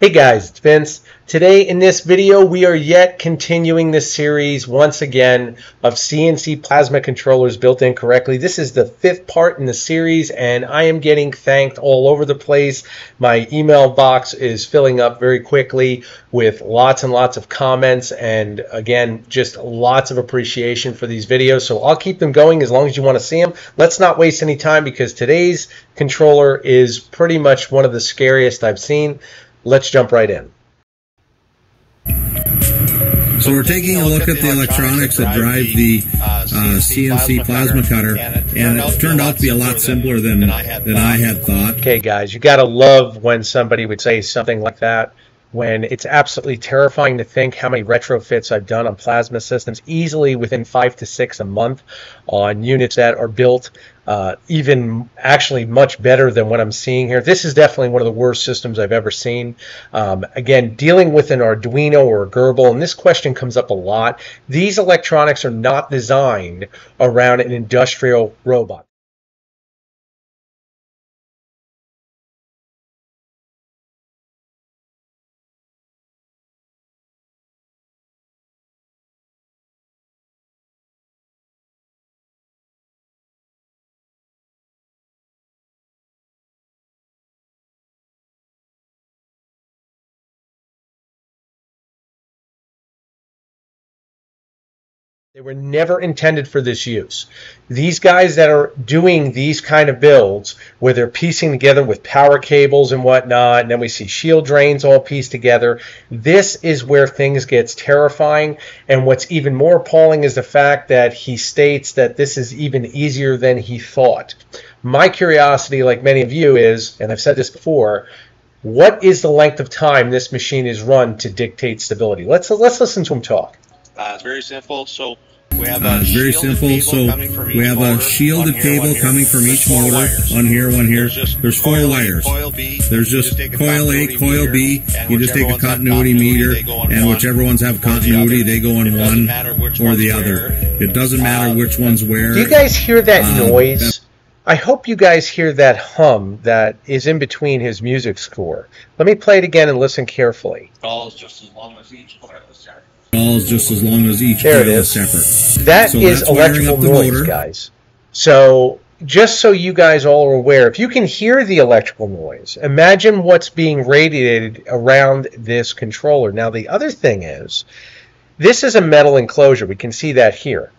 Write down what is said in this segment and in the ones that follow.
Hey guys, it's Vince. Today in this video we are yet continuing this series once again of CNC plasma controllers built in correctly. This is the fifth part in the series and I am getting thanked all over the place. My email box is filling up very quickly with lots and lots of comments and again just lots of appreciation for these videos. So I'll keep them going as long as you want to see them. Let's not waste any time because today's controller is pretty much one of the scariest I've seen. Let's jump right in. So we're taking a look at the electronics that drive the uh, CNC plasma cutter, and it turned out to be a lot simpler than than I had thought. Okay, guys, you got to love when somebody would say something like that when it's absolutely terrifying to think how many retrofits I've done on plasma systems, easily within five to six a month on units that are built uh, even actually much better than what I'm seeing here. This is definitely one of the worst systems I've ever seen. Um, again, dealing with an Arduino or a GRBL, and this question comes up a lot. These electronics are not designed around an industrial robot. They were never intended for this use. These guys that are doing these kind of builds, where they're piecing together with power cables and whatnot, and then we see shield drains all pieced together, this is where things gets terrifying. And what's even more appalling is the fact that he states that this is even easier than he thought. My curiosity, like many of you, is, and I've said this before, what is the length of time this machine is run to dictate stability? Let's let's listen to him talk. Uh, it's very simple. So we have uh, it's very simple. So we have a shielded cable coming from each motor. One here, one here. There's four wires. There's just coil A, coil B. You just take a continuity meter, and whichever ones have continuity, they go in one or the other. It doesn't matter uh, which one's where. Do you guys hear that uh, noise? I hope you guys hear that hum that is in between his music score. Let me play it again and listen carefully. Calls just as long as each just as long as each there is separate. That so is electrical noise, motor. guys. So just so you guys all are aware, if you can hear the electrical noise, imagine what's being radiated around this controller. Now, the other thing is, this is a metal enclosure. We can see that here.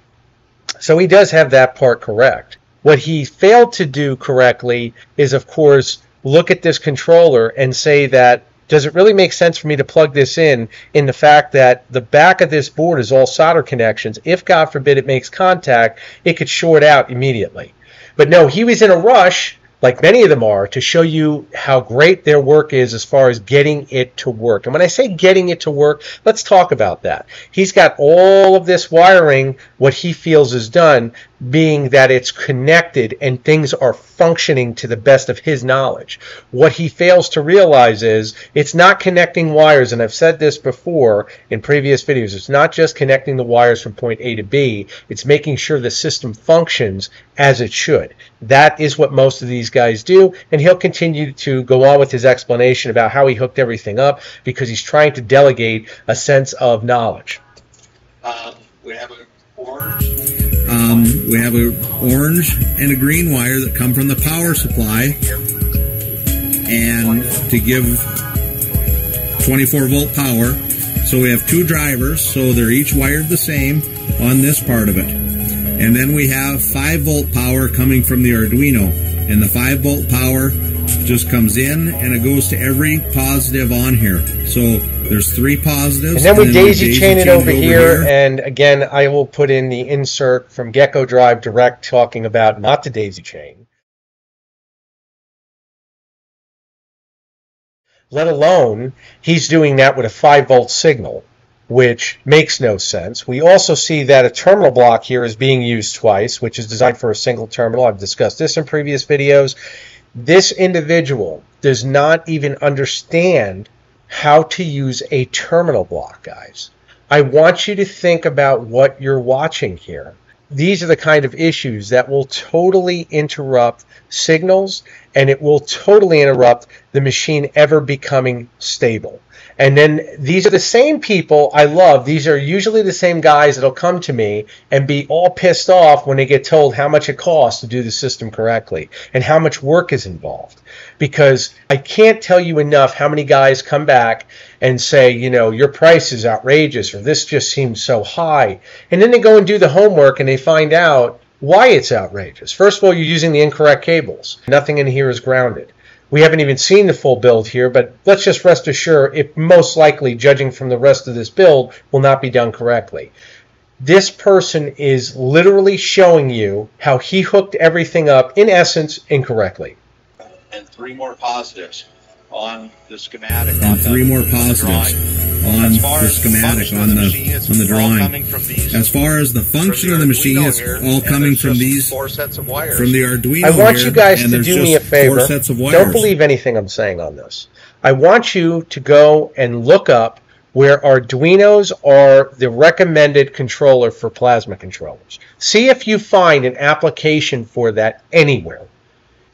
So he does have that part correct. What he failed to do correctly is, of course, look at this controller and say that does it really make sense for me to plug this in in the fact that the back of this board is all solder connections if god forbid it makes contact it could short out immediately but no he was in a rush like many of them are, to show you how great their work is as far as getting it to work. And when I say getting it to work, let's talk about that. He's got all of this wiring, what he feels is done, being that it's connected and things are functioning to the best of his knowledge. What he fails to realize is it's not connecting wires, and I've said this before in previous videos, it's not just connecting the wires from point A to B, it's making sure the system functions as it should. That is what most of these guys do, and he'll continue to go on with his explanation about how he hooked everything up because he's trying to delegate a sense of knowledge. Uh, we have a orange um, we have an orange and a green wire that come from the power supply and to give 24 volt power. So we have two drivers, so they're each wired the same on this part of it. And then we have 5 volt power coming from the Arduino. And the 5 volt power just comes in and it goes to every positive on here. So there's three positives. And then we and daisy, daisy chain it over, over here, here, And again, I will put in the insert from Gecko Drive Direct talking about not to daisy chain. Let alone, he's doing that with a 5 volt signal, which makes no sense. We also see that a terminal block here is being used twice, which is designed for a single terminal. I've discussed this in previous videos. This individual does not even understand how to use a terminal block, guys. I want you to think about what you're watching here. These are the kind of issues that will totally interrupt signals and it will totally interrupt the machine ever becoming stable. And then these are the same people I love. These are usually the same guys that'll come to me and be all pissed off when they get told how much it costs to do the system correctly and how much work is involved. Because I can't tell you enough how many guys come back and say, you know, your price is outrageous or this just seems so high. And then they go and do the homework and they find out why it's outrageous. First of all, you're using the incorrect cables. Nothing in here is grounded. We haven't even seen the full build here, but let's just rest assured it most likely, judging from the rest of this build, will not be done correctly. This person is literally showing you how he hooked everything up, in essence, incorrectly. And three more positives on the schematic. And three more positives on the schematic on the, the on the drawing. As far as the function of the machine, it's all coming from these four sets of wires. from the Arduino. I want here, you guys to do me a favor. Four sets of wires. Don't believe anything I'm saying on this. I want you to go and look up where Arduinos are the recommended controller for plasma controllers. See if you find an application for that anywhere.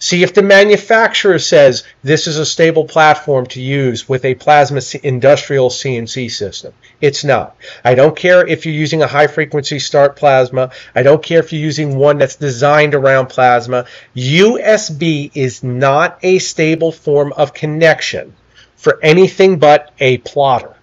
See if the manufacturer says this is a stable platform to use with a plasma industrial CNC system. It's not. I don't care if you're using a high frequency start plasma. I don't care if you're using one that's designed around plasma. USB is not a stable form of connection for anything but a plotter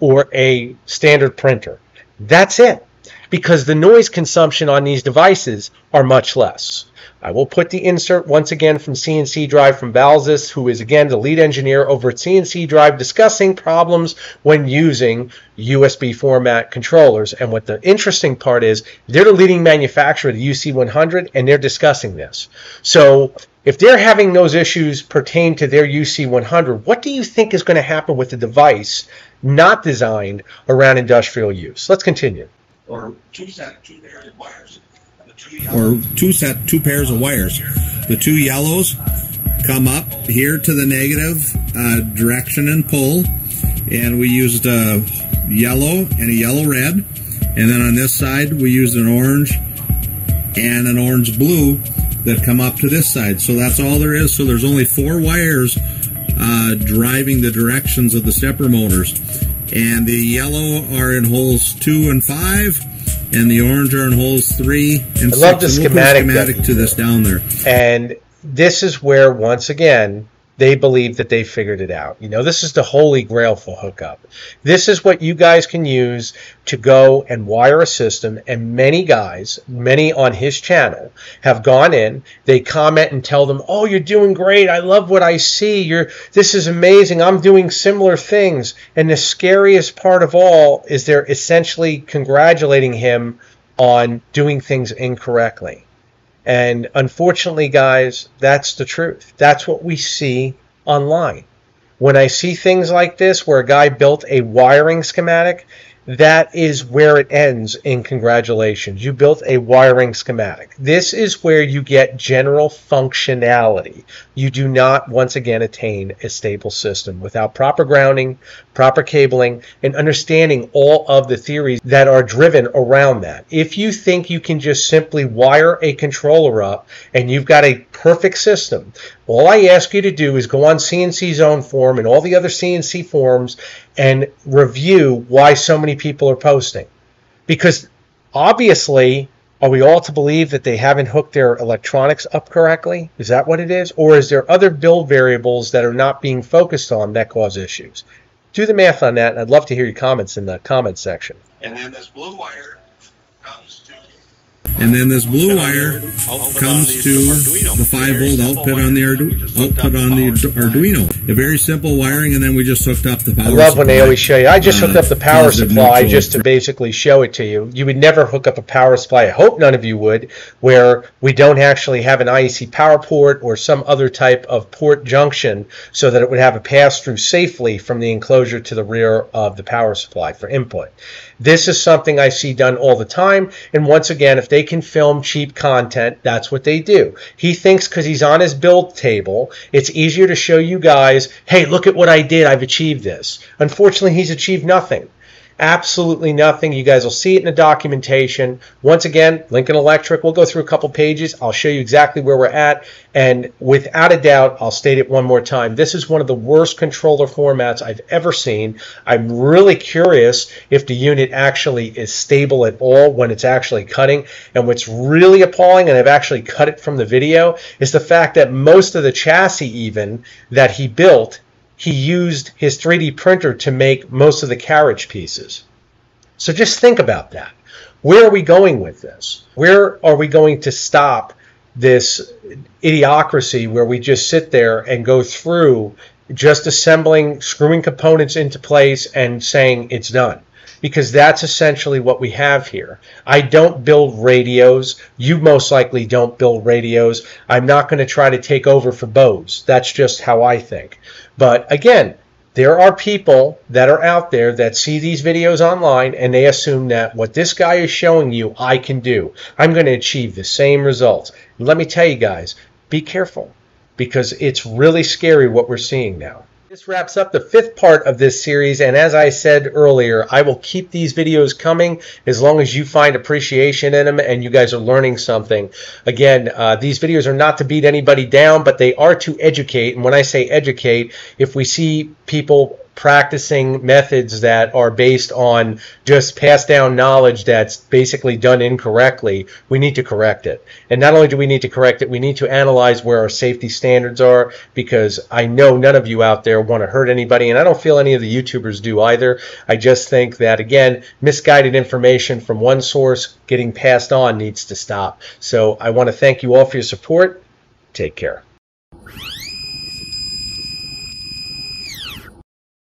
or a standard printer. That's it. Because the noise consumption on these devices are much less. I will put the insert once again from CNC Drive from Valsis, who is again the lead engineer over at CNC Drive discussing problems when using USB format controllers. And what the interesting part is, they're the leading manufacturer of the UC100 and they're discussing this. So if they're having those issues pertain to their UC100, what do you think is going to happen with a device not designed around industrial use? Let's continue. or two wires. Or two set two pairs of wires. The two yellows come up here to the negative uh, direction and pull, and we used a yellow and a yellow red, and then on this side we used an orange and an orange blue that come up to this side. So that's all there is. So there's only four wires uh, driving the directions of the stepper motors. And the yellow are in holes two and five, and the orange are in holes three and I six. love the And we'll put a schematic schematic to this down there. And this is where, once again, they believe that they figured it out. You know, this is the holy grail for hookup. This is what you guys can use to go and wire a system. And many guys, many on his channel, have gone in. They comment and tell them, "Oh, you're doing great. I love what I see. You're this is amazing. I'm doing similar things." And the scariest part of all is they're essentially congratulating him on doing things incorrectly. And unfortunately, guys, that's the truth. That's what we see online. When I see things like this, where a guy built a wiring schematic, that is where it ends in congratulations. You built a wiring schematic. This is where you get general functionality. You do not, once again, attain a stable system without proper grounding, proper cabling, and understanding all of the theories that are driven around that. If you think you can just simply wire a controller up and you've got a perfect system, all I ask you to do is go on CNC Zone Forum and all the other CNC forums and review why so many people are posting. Because obviously, are we all to believe that they haven't hooked their electronics up correctly? Is that what it is? Or is there other build variables that are not being focused on that cause issues? Do the math on that, and I'd love to hear your comments in the comments section. And then this blue wire comes And then this blue wire comes to the 5 volt output on the Ardu- output on the Arduino. A very simple wiring, and then we just hooked up the power. I love when they supply. always show you. I just hooked Uh, up the power supply neutral. just to basically show it to you. You would never hook up a power supply. I hope none of you would, where we don't actually have an IEC power port or some other type of port junction so that it would have a pass through safely from the enclosure to the rear of the power supply for input. This is something I see done all the time. And once again, if they can film cheap content, that's what they do. He thinks because he's on his build table, it's easier to show you guys, hey, look at what I did. I've achieved this. Unfortunately, he's achieved nothing. Absolutely nothing. You guys will see it in the documentation. Once again, Lincoln Electric, we'll go through a couple pages. I'll show you exactly where we're at. And without a doubt, I'll state it one more time. This is one of the worst controller formats I've ever seen. I'm really curious if the unit actually is stable at all when it's actually cutting. And what's really appalling, and I've actually cut it from the video, is the fact that most of the chassis even that he built he used his 3D printer to make most of the carriage pieces. So just think about that. Where are we going with this? Where are we going to stop this idiocracy where we just sit there and go through just assembling, screwing components into place and saying it's done? Because that's essentially what we have here. I don't build radios. You most likely don't build radios. I'm not going to try to take over for Bose. That's just how I think. But again, there are people that are out there that see these videos online and they assume that what this guy is showing you, I can do. I'm going to achieve the same results. Let me tell you guys, be careful because it's really scary what we're seeing now. This wraps up the fifth part of this series, and as I said earlier, I will keep these videos coming as long as you find appreciation in them and you guys are learning something. Again, uh, these videos are not to beat anybody down, but they are to educate, and when I say educate, if we see people practicing methods that are based on just passed down knowledge that's basically done incorrectly, we need to correct it. And not only do we need to correct it, we need to analyze where our safety standards are because I know none of you out there want to hurt anybody, and I don't feel any of the YouTubers do either. I just think that, again, misguided information from one source getting passed on needs to stop. So I want to thank you all for your support. Take care.